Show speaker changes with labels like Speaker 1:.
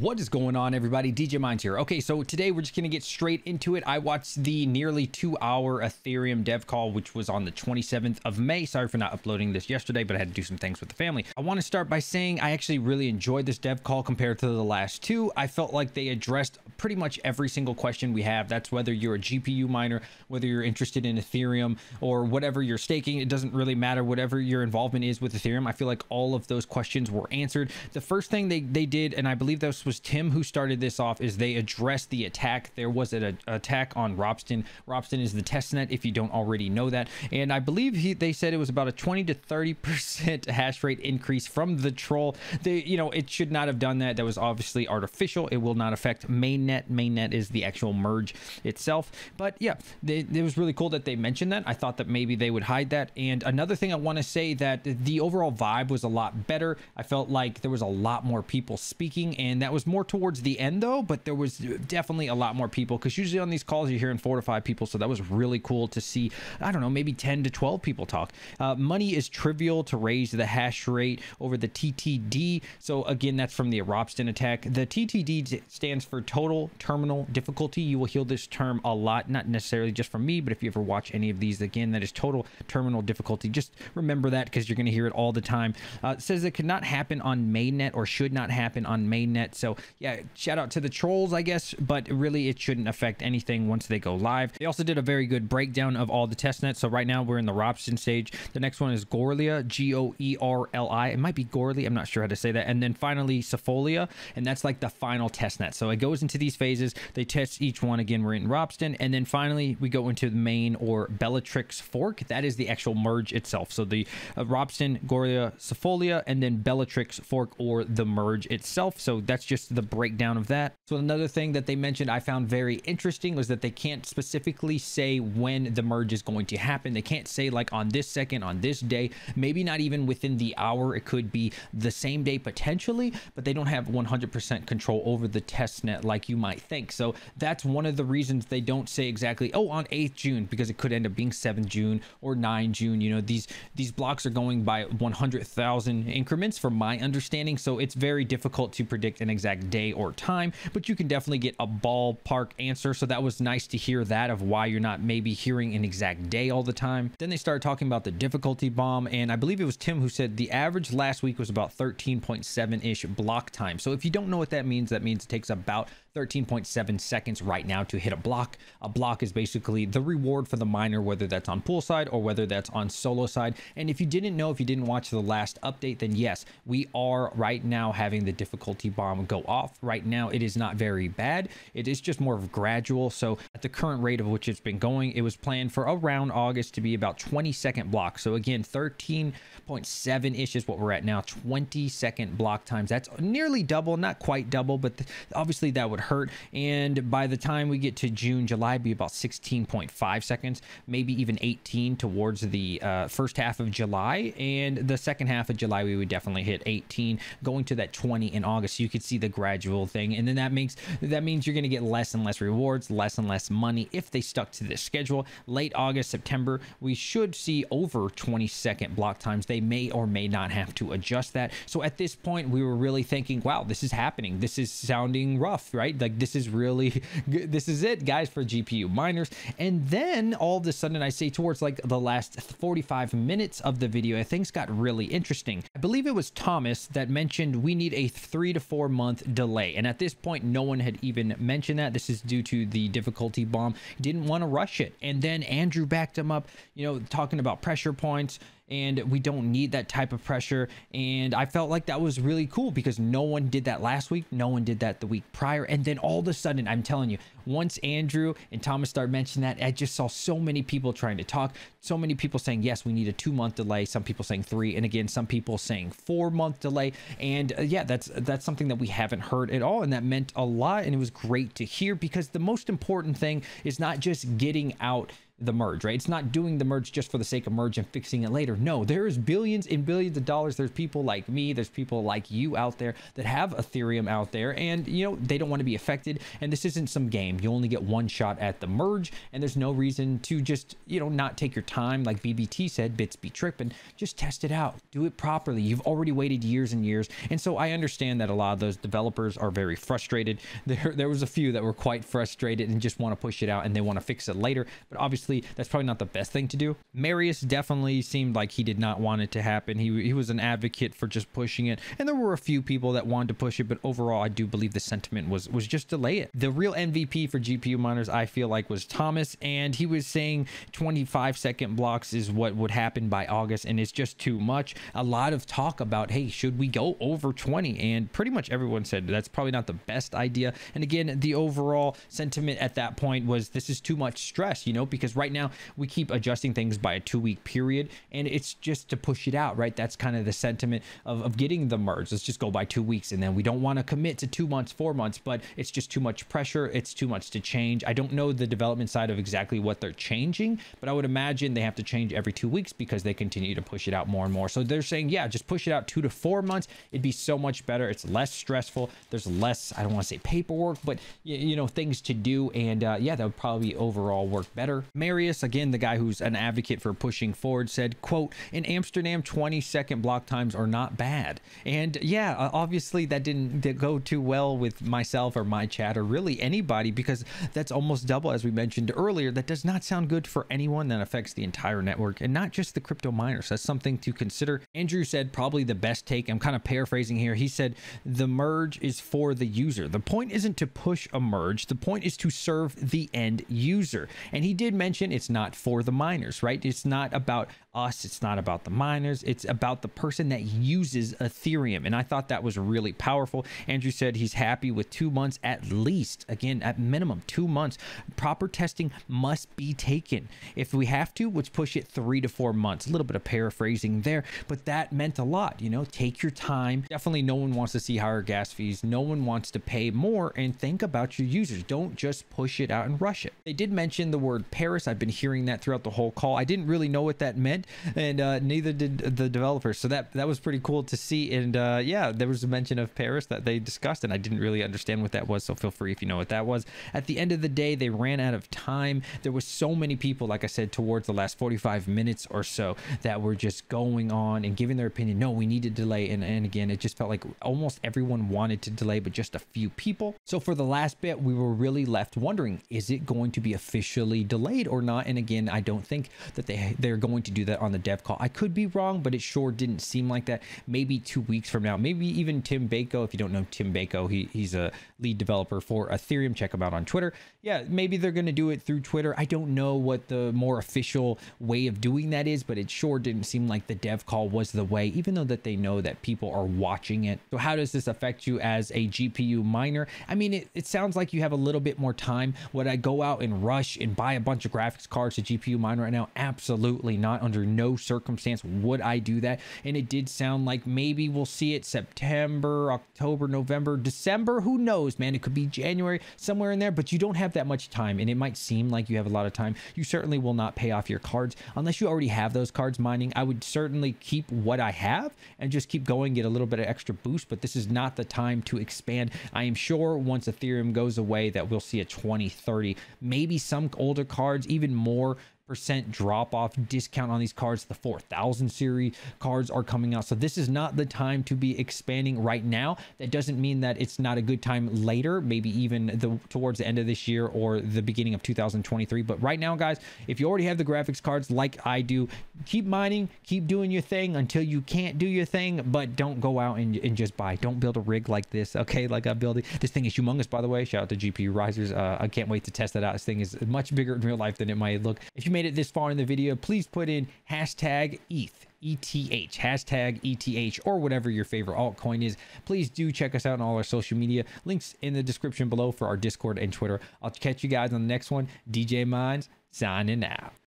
Speaker 1: What is going on, everybody? DJ Mines here. Okay, so today we're just going to get straight into it. I watched the nearly two hour Ethereum dev call, which was on the 27th of May. Sorry for not uploading this yesterday, but I had to do some things with the family. I want to start by saying I actually really enjoyed this dev call compared to the last two. I felt like they addressed pretty much every single question we have. That's whether you're a GPU miner, whether you're interested in Ethereum, or whatever you're staking. It doesn't really matter, whatever your involvement is with Ethereum. I feel like all of those questions were answered. The first thing they, they did, and I believe that was was Tim who started this off is they addressed the attack. There was an attack on Ropsten. Ropsten is the testnet if you don't already know that. And I believe he, they said it was about a 20 to 30% hash rate increase from the troll. They, you know, it should not have done that. That was obviously artificial. It will not affect mainnet. Mainnet is the actual merge itself. But yeah, they, it was really cool that they mentioned that. I thought that maybe they would hide that. And another thing I want to say that the overall vibe was a lot better. I felt like there was a lot more people speaking and that was more towards the end though, but there was definitely a lot more people because usually on these calls you're hearing four to five people. So that was really cool to see. I don't know, maybe 10 to 12 people talk. Uh, money is trivial to raise the hash rate over the TTD. So again, that's from the Ropsten attack. The TTD stands for total terminal difficulty. You will hear this term a lot, not necessarily just from me, but if you ever watch any of these again, that is total terminal difficulty. Just remember that because you're going to hear it all the time. Uh, it says it could not happen on mainnet or should not happen on mainnet. So yeah, shout out to the trolls, I guess, but really it shouldn't affect anything once they go live. They also did a very good breakdown of all the test nets. So right now we're in the Ropsten stage. The next one is Gorlia, G-O-E-R-L-I. It might be Goerli. I'm not sure how to say that. And then finally Sefolia, and that's like the final test net. So it goes into these phases. They test each one. Again, we're in Ropsten. And then finally we go into the main or Bellatrix fork. That is the actual merge itself. So the uh, Ropsten, Goerli, Sefolia, and then Bellatrix fork or the merge itself. So that's just the breakdown of that. So another thing that they mentioned I found very interesting was that they can't specifically say when the merge is going to happen. They can't say like on this second, on this day, maybe not even within the hour. It could be the same day potentially, but they don't have 100% control over the test net like you might think. So that's one of the reasons they don't say exactly, oh, on 8th June, because it could end up being 7th June or 9 June. You know, these, these blocks are going by 100,000 increments from my understanding. So it's very difficult to predict an exact day or time, but you can definitely get a ballpark answer. So that was nice to hear that of why you're not maybe hearing an exact day all the time. Then they started talking about the difficulty bomb. And I believe it was Tim who said the average last week was about 13.7 ish block time. So if you don't know what that means, that means it takes about 13.7 seconds right now to hit a block. A block is basically the reward for the miner, whether that's on pool side or whether that's on solo side. And if you didn't know, if you didn't watch the last update, then yes, we are right now having the difficulty bomb go off. Right now, it is not very bad. It is just more of gradual. So at the current rate of which it's been going, it was planned for around August to be about 20 second block. So again, 13.7 ish is what we're at now. 20 second block times. That's nearly double, not quite double, but obviously that would hurt. And by the time we get to June, July, be about 16.5 seconds, maybe even 18 towards the uh, first half of July. And the second half of July, we would definitely hit 18, going to that 20 in August. So you could see the gradual thing. And then that makes that means you're going to get less and less rewards, less and less money if they stuck to this schedule. Late August, September, we should see over 20 second block times. They may or may not have to adjust that. So at this point, we were really thinking, wow, this is happening. This is sounding rough, right? Right? Like this is really, this is it, guys, for GPU miners. And then all of a sudden, I say towards like the last 45 minutes of the video, things got really interesting. I believe it was Thomas that mentioned we need a three to four month delay. And at this point, no one had even mentioned that. This is due to the difficulty bomb. Didn't want to rush it. And then Andrew backed him up, you know, talking about pressure points, and we don't need that type of pressure. And I felt like that was really cool because no one did that last week. No one did that the week prior. And then all of a sudden, I'm telling you, once Andrew and Thomas started mentioning that, I just saw so many people trying to talk. So many people saying, yes, we need a two month delay. Some people saying three. And again, some people saying four month delay. And uh, yeah, that's, that's something that we haven't heard at all. And that meant a lot. And it was great to hear because the most important thing is not just getting out the merge, right? It's not doing the merge just for the sake of merge and fixing it later. No, there's billions and billions of dollars. There's people like me, there's people like you out there that have Ethereum out there and you know, they don't want to be affected and this isn't some game. You only get one shot at the merge and there's no reason to just, you know, not take your time like BBT said, bits be tripping. Just test it out. Do it properly. You've already waited years and years. And so I understand that a lot of those developers are very frustrated. There there was a few that were quite frustrated and just want to push it out and they want to fix it later, but obviously that's probably not the best thing to do. Marius definitely seemed like he did not want it to happen. He, he was an advocate for just pushing it. And there were a few people that wanted to push it, but overall, I do believe the sentiment was, was just delay it. The real MVP for GPU miners, I feel like was Thomas. And he was saying 25 second blocks is what would happen by August. And it's just too much. A lot of talk about, hey, should we go over 20? And pretty much everyone said that's probably not the best idea. And again, the overall sentiment at that point was this is too much stress, you know, because right now we keep adjusting things by a two week period and it's just to push it out, right? That's kind of the sentiment of, of getting the merge. Let's just go by two weeks and then we don't want to commit to two months, four months, but it's just too much pressure. It's too much to change. I don't know the development side of exactly what they're changing, but I would imagine they have to change every two weeks because they continue to push it out more and more. So they're saying, yeah, just push it out two to four months. It'd be so much better. It's less stressful. There's less, I don't want to say paperwork, but you know, things to do. And uh, yeah, that would probably overall work better. Marius, again, the guy who's an advocate for pushing forward, said, quote, in Amsterdam, 20 second block times are not bad. And yeah, uh, obviously that didn't go too well with myself or my chat or really anybody because that's almost double, as we mentioned earlier. That does not sound good for anyone that affects the entire network and not just the crypto miners. That's something to consider. Andrew said probably the best take. I'm kind of paraphrasing here. He said the merge is for the user. The point isn't to push a merge. The point is to serve the end user. And he did mention it's not for the miners, right? It's not about us. It's not about the miners. It's about the person that uses Ethereum. And I thought that was really powerful. Andrew said he's happy with two months at least. Again, at minimum, two months. Proper testing must be taken. If we have to, let's push it three to four months. A little bit of paraphrasing there, but that meant a lot. You know, take your time. Definitely no one wants to see higher gas fees. No one wants to pay more. And think about your users. Don't just push it out and rush it. They did mention the word Paris I've been hearing that throughout the whole call. I didn't really know what that meant, and uh, neither did the developers. So that that was pretty cool to see. And uh, yeah, there was a mention of Paris that they discussed, and I didn't really understand what that was. So feel free if you know what that was. At the end of the day, they ran out of time. There was so many people, like I said, towards the last 45 minutes or so that were just going on and giving their opinion. No, we need to delay. And, and again, it just felt like almost everyone wanted to delay, but just a few people. So for the last bit, we were really left wondering, is it going to be officially delayed or not. And again, I don't think that they they're going to do that on the dev call. I could be wrong, but it sure didn't seem like that. Maybe two weeks from now, maybe even Tim Beiko. If you don't know Tim Beiko, he, he's a lead developer for Ethereum. Check him out on Twitter. Yeah, maybe they're going to do it through Twitter. I don't know what the more official way of doing that is, but it sure didn't seem like the dev call was the way, even though that they know that people are watching it. So how does this affect you as a GPU miner? I mean, it, it sounds like you have a little bit more time. Would I go out and rush and buy a bunch of graphics cards to GPU mine right now? Absolutely not. Under no circumstance would I do that. And it did sound like maybe we'll see it September, October, November, December. Who knows, man? It could be January, somewhere in there, but you don't have that much time. And it might seem like you have a lot of time. You certainly will not pay off your cards unless you already have those cards mining. I would certainly keep what I have and just keep going, get a little bit of extra boost, but this is not the time to expand. I am sure once Ethereum goes away that we'll see a 20, 30, maybe some older cards, even more percent drop off discount on these cards. The 4000 series cards are coming out. So this is not the time to be expanding right now. That doesn't mean that it's not a good time later maybe even the towards the end of this year or the beginning of 2023 but right now guys if you already have the graphics cards like i do keep mining keep doing your thing until you can't do your thing but don't go out and, and just buy. Don't build a rig like this okay? Like i'm building this thing is humongous by the way. Shout out to gpu risers. Uh, i can't wait to test that out. This thing is much bigger in real life than it might look. If you made it this far in the video, please put in hashtag ETH. ETH, hashtag ETH, or whatever your favorite altcoin is. Please do check us out on all our social media. Links in the description below for our Discord and Twitter. I'll catch you guys on the next one. DJ Mines signing out.